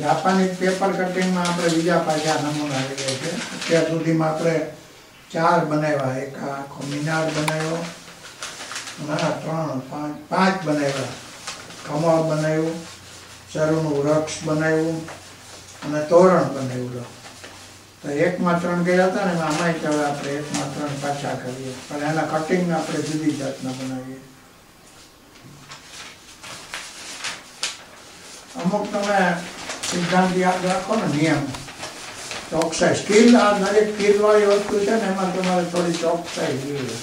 Japanese paper કટિંગમાં આપણે બીજા પાછા નમૂના લઈએ છીએ. અત્યાર સુધીમાં આપણે ચાર બનાવ્યા. એક આખો મિનાર બનાવ્યો. ના ત્રણ, પાંચ પાંચ બનાવ્યા. કમળ બનાવ્યું. ચરુનું વૃક્ષ બનાવ્યું. અને તોરણ બનાવ્યું. તો એકમાં ત્રણ ગયા હતા ને આમાંય ચાલે આપણે એકમાં ત્રણ પાછા કરીએ. પણ એના કટિંગ આપણે જુદી જાતના બનાવીએ. અમુક તમે સિદ્ધાંત યાદ રાખો ને નિયમ ચોકસાઈ સ્કિલ આ દરેક સ્કિલવાળી વસ્તુ છે ને એમાં તમારે થોડી ચોકસાઈ જોઈએ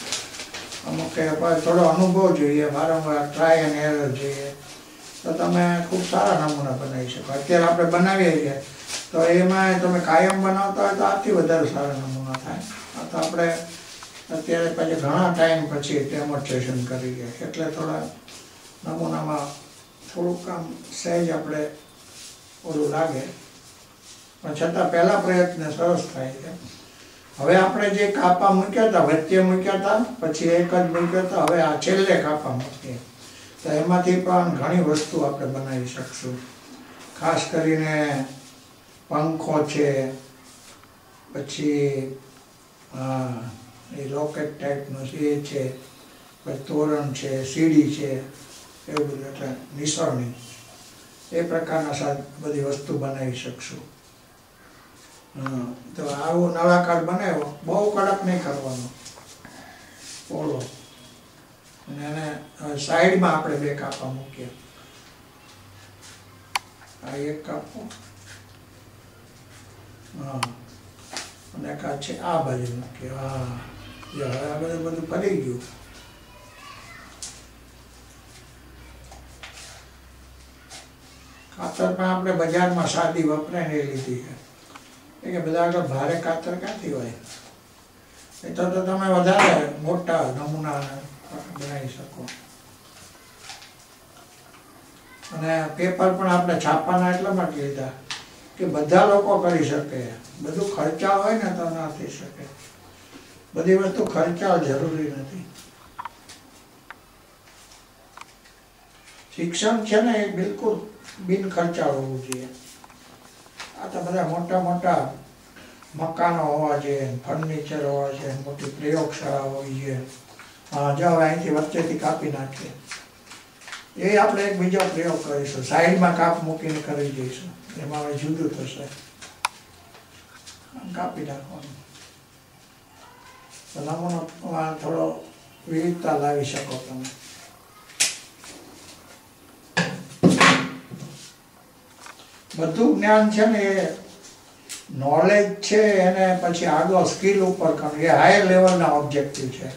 અમુક કે થોડો અનુભવ જોઈએ વારંવાર ટ્રાય એન્ડ એરર જોઈએ તો તમે ખૂબ સારા નમૂના બનાવી શકો અત્યારે આપણે બનાવીએ છીએ તો એમાં તમે કાયમ બનાવતા હોય તો આથી વધારે સારા નમૂના થાય આ તો આપણે અત્યારે પછી ઘણા ટાઈમ પછી ડેમોન્સ્ટ્રેશન કરીએ એટલે થોડા નમૂનામાં થોડુંક આમ સહેજ આપણે ઓલું લાગે. પણ છતાં પહેલા પ્રયત્ન સરસ થાય છે. હવે આપણે જે કાપા મૂક્યા હતા, વચ્ચે મૂક્યા હતા, પછી એક જ મૂક્યા હતા, હવે આ છેલ્લે કાપા મૂકીએ. તો એમાંથી પણ ઘણી વસ્તુ આપણે બનાવી શકશું. ખાસ કરીને પંખો છે, પછી એ રોકેટ ટાઈપનું એ છે, પછી તોરણ છે, સીડી છે, એવું બધું એટલે નિસરણી. એ પ્રકારના સાદ બધી વસ્તુ બનાવી શકશું. તો આવું નળાકાર બનાવ્યો, બહુ કડક નહીં કરવાનો. ઓળો અને એને સાઈડમાં આપણે બે કાપા મૂકીએ. આ એક કાપો. હા અને કાચે આ બાજુ મૂકીએ. હા હવે આ બધું બધું ફરી ગયું. ખાતર પણ આપણે બજારમાં સાદી વપરાય ને લીધી છે. કે બધા આગળ ભારે ખાતર ક્યાંથી હોય? એ તો તો તમે વધારે મોટા નમૂના બનાવી શકો. અને પેપર પણ આપણે છાપવાના એટલા માટે લીધા કે બધા લોકો કરી શકે. બધું ખર્ચા હોય ને તો ના થઈ શકે. બધી વસ્તુ ખર્ચા જરૂરી નથી. શિક્ષણ છે ને એ બિલકુલ બિન ખર્ચાળ હોવું જોઈએ. આ તો બધા મોટા મોટા મકાનો હોવા જોઈએ ફર્નિચર હોવા જોઈએ, મોટી પ્રયોગશાળા હોવી જોઈએ. જવા અહીંથી વચ્ચેથી કાપી નાખીએ. એ આપણે એક બીજો પ્રયોગ કરીશું. સાઈડમાં કાપ મૂકીને કરી દઈશું. એમાં હવે જુદું થશે. કાપી નાખવાનું. તો નમૂનામાં થોડો વિવિધતા લાવી શકો તમે. બધું જ્ઞાન છે ને એ નોલેજ છે એને પછી આગળ સ્કિલ ઉપર કરવું એ હાયર લેવલના ઓબ્જેક્ટિવ છે.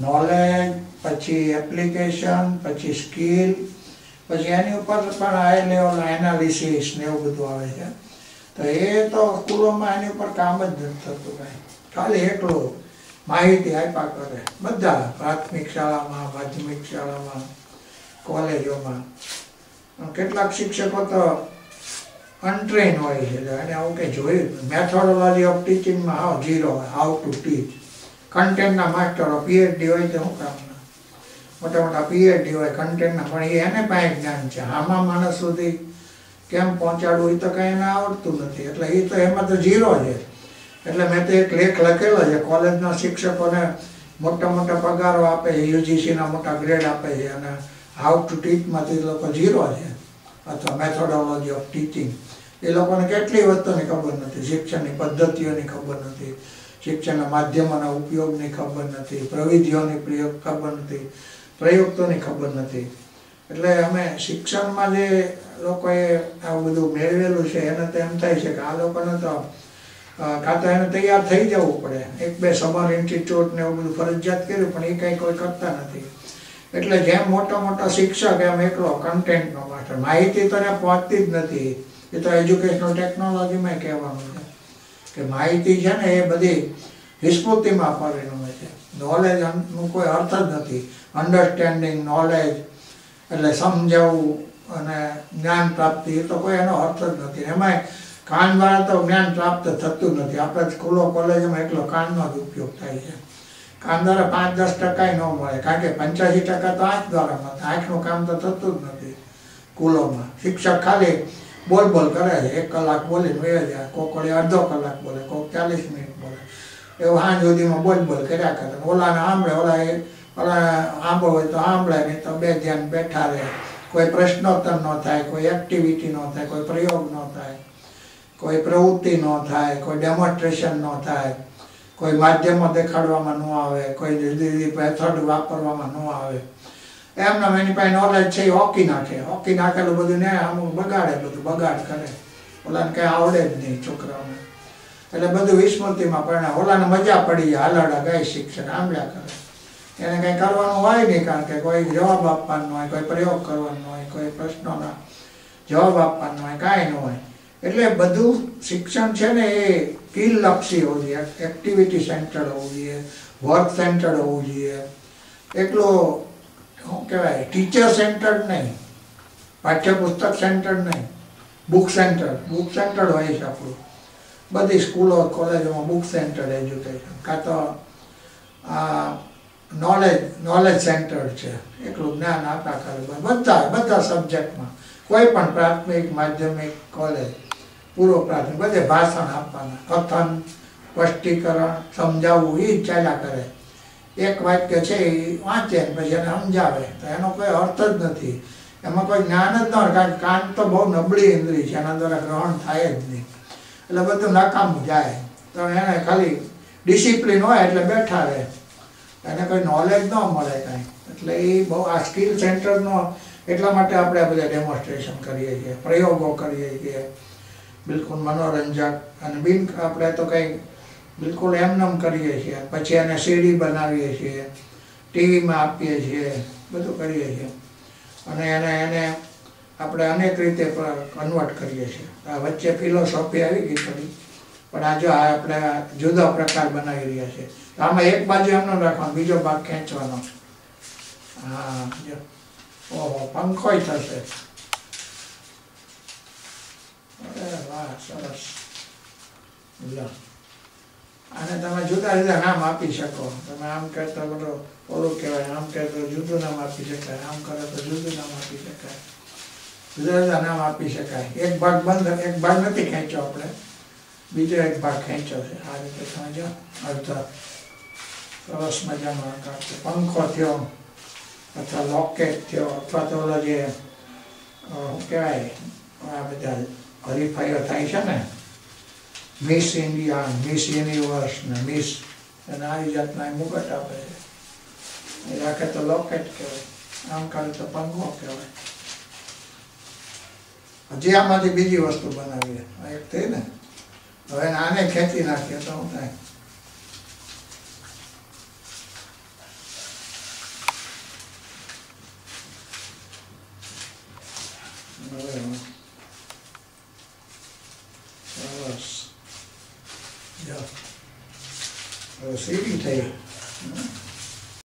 નોલેજ પછી એપ્લિકેશન પછી સ્કિલ પછી એની ઉપર પણ હાઈ લેવલ એનાલિસિસ ને એવું બધું આવે છે. તો એ તો સ્કૂલોમાં એની ઉપર કામ જ નથી થતું કાંઈ. ખાલી એટલું માહિતી આપ્યા કરે. બધા પ્રાથમિક શાળામાં, માધ્યમિક શાળામાં, કોલેજોમાં. કેટલાક શિક્ષકો તો અનટ્રેન હોય છે. એને આવું કંઈ જોયું methodology of ટીચિંગમાં have zero how to teach કન્ટેન્ટના માસ્ટરો પીએચડી હોય તો શું કામના મોટા મોટા પીએચડી હોય કન્ટેન્ટના પણ એને પાસે જ્ઞાન છે. આમાં માણસ સુધી કેમ પહોંચાડવું એ તો કંઈ એને આવડતું નથી. એટલે એ તો એમાં તો ઝીરો છે. એટલે મેં તો એક લેખ લખેલો છે. કોલેજના શિક્ષકોને મોટા મોટા પગારો આપે છે, યુજીસીના મોટા ગ્રેડ આપે છે અને હાઉ ટુ ટીચમાંથી લોકો ઝીરો છે. અથવા મેથોડોલોજી ઓફ ટીચિંગ એ લોકોને કેટલી વસ્તુની ખબર નથી. શિક્ષણની પદ્ધતિઓની ખબર નથી. શિક્ષણના માધ્યમોના ઉપયોગની ખબર નથી. પ્રવિધિઓની પ્રયોગ ખબર નથી. પ્રયુક્તોની ખબર નથી. એટલે અમે શિક્ષણમાં જે લોકોએ આવું બધું મેળવેલું છે, એને તો એમ થાય છે કે આ લોકોને તો કાં તો એને તૈયાર થઈ જવું પડે. એક બે સમર ઇન્સ્ટિટ્યૂટ ને એવું બધું ફરજિયાત કર્યું, પણ એ કંઈ કોઈ કરતા નથી. એટલે જેમ મોટા મોટા શિક્ષક એમ એકલો કન્ટેન્ટનો માસ્ટર. માહિતી તો એને પહોંચતી જ નથી. એ તો એજ્યુકેશનલ ટેકનોલોજીમાં કહેવાનું છે. કે માહિતી છે ને એ બધી વિસ્મૃતિમાં પરિણમે છે. નોલેજનું કોઈ અર્થ જ નથી. અન્ડરસ્ટેન્ડિંગ નોલેજ એટલે સમજાવવું અને જ્ઞાન પ્રાપ્તિ એ તો કોઈ એનો અર્થ જ નથી. એમાંય કાન દ્વારા તો જ્ઞાન પ્રાપ્ત થતું નથી. આપણે સ્કૂલો કોલેજમાં એકલો કાનનો જ ઉપયોગ થાય છે. કાન દ્વારા પાંચ દસ ટકાય ન મળે, કારણ કે પંચ્યાસી ટકા તો આંખ દ્વારા મળે આંખનું કામ તો થતું જ નથી સ્કૂલોમાં. શિક્ષક ખાલી બોલ બોલ કરે છે. એક કલાક બોલીને વહી જાય. કોક વળી અડધો કલાક બોલે, કોક ચાલીસ મિનિટ બોલે. એવું સાંજ સુધીમાં બોલ બોલ કર્યા કરે. ઓલાને સાંભળે ઓલા એ ઓલા સાંભળો હોય તો સાંભળે નહીં તો બે ધ્યાન બેઠા રહે. કોઈ પ્રશ્નોત્તર ન થાય, કોઈ એક્ટિવિટી ન થાય, કોઈ પ્રયોગ ન થાય, કોઈ પ્રવૃત્તિ ન થાય, કોઈ ડેમોન્સ્ટ્રેશન ન થાય. કોઈ માધ્યમો દેખાડવામાં ન આવે, કોઈ જુદી મેથડ વાપરવામાં ન આવે. એમના એની પાસે નોલેજ છે એ હોકી નાખે. હોકી નાખેલું બધું ને આમ બગાડે બધું, બગાડ કરે. ઓલાને કંઈ આવડે જ નહીં છોકરાઓને. એટલે બધું વિસ્મૃતિમાં પરિણામ ઓલાને મજા પડી જાય, હાલાડા ગાય શિક્ષક આંબળ્યા કરે. એને કંઈ કરવાનું હોય નહીં કારણ કે કોઈ જવાબ આપવાનો હોય, કોઈ પ્રયોગ કરવાનો હોય, કોઈ પ્રશ્નોના જવાબ આપવાનો હોય, કાંઈ ન હોય. એટલે બધું શિક્ષણ છે ને એ સ્કિલ લક્ષી હોવું જોઈએ એક્ટિવિટી સેન્ટર્ડ હોવું જોઈએ વર્ક સેન્ટર્ડ હોવું જોઈએ. એટલું શું કહેવાય ટીચર સેન્ટર્ડ નહીં, પાઠ્યપુસ્તક સેન્ટર્ડ નહીં બુક સેન્ટર બુક સેન્ટર્ડ હોય છે આપણું. બધી સ્કૂલો, કોલેજોમાં બુક સેન્ટર્ડ એજ્યુકેશન કાં તો, આ નોલેજ નોલેજ સેન્ટર છે. એટલું જ્ઞાન આપતા કરે. બધા બધા સબ્જેક્ટમાં કોઈ પણ પ્રાથમિક, માધ્યમિક કોલેજ પૂર્વ પ્રાથમિક બધે ભાષણ આપવાના. કથન, સ્પષ્ટીકરણ, સમજાવવું એ ચાલ્યા કરે. એક વાક્ય છે એ વાંચે પછી એને સમજાવે. તો એનો કોઈ અર્થ જ નથી. એમાં કોઈ જ્ઞાન જ ન કારણ કાન તો બહુ નબળી ઇન્દ્રિય છે. એના દ્વારા ગ્રહણ થાય જ નહીં. એટલે બધું નકામું જાય. તો એને ખાલી ડિસિપ્લિન હોય એટલે બેઠા રહે. એને કોઈ નોલેજ ન મળે કાંઈ. એટલે એ બહુ આ સ્કિલ સેન્ટરનો એટલા માટે આપણે બધા ડેમોન્સ્ટ્રેશન કરીએ છીએ, પ્રયોગો કરીએ છીએ. બિલકુલ મનોરંજક. અને બિન આપણે તો કંઈ બિલકુલ એમનેમ કરીએ છીએ. પછી એને સીડી બનાવીએ છીએ, ટીવીમાં આપીએ છીએ, બધું કરીએ છીએ. અને એને એને આપણે અનેક રીતે કન્વર્ટ કરીએ છીએ. આ વચ્ચે ફિલોસોફી આવી ગઈ થોડી. પણ આ જો આપણે જુદો પ્રકાર બનાવી રહ્યા છીએ આમાં એક બાજુ એમનો રાખવાનો બીજો ભાગ ખેંચવાનો. હા ઓહો, પંખોય થશે અરે વાહ સરસ લો. અને તમે જુદા જુદા નામ આપી શકો. તમે આમ કરતા બધો ઓલું કહેવાય, આમ કરતો જુદું નામ આપી શકાય, આમ કરે તો જુદું નામ આપી શકાય. જુદા જુદા નામ આપી શકાય. એક ભાગ બંધ, એક ભાગ નથી ખેંચ્યો આપણે. બીજો એક ભાગ ખેંચ્યો છે. આ રીતે સમજો. અર્થ સરસ છે. પંખો થયો, અથવા લોકેટ થયો, અથવા તો ઓલો જે કહેવાય, આ બધા હરીફાઈઓ થાય છે ને? મિસ ઇન્ડિયા મિસ યુનિવર્સ ને મિસ અને આવી જાતના મુગટ આપે છે. એ રાખે તો લોકેટ કહેવાય, આમ કરે તો પંખો કહેવાય. હજી આમાંથી બીજી વસ્તુ બનાવીએ. એક થઈ ને? હવે આને ખેંચી નાખીએ તો હું થાય? સરસ જો હવે સીડી થઈ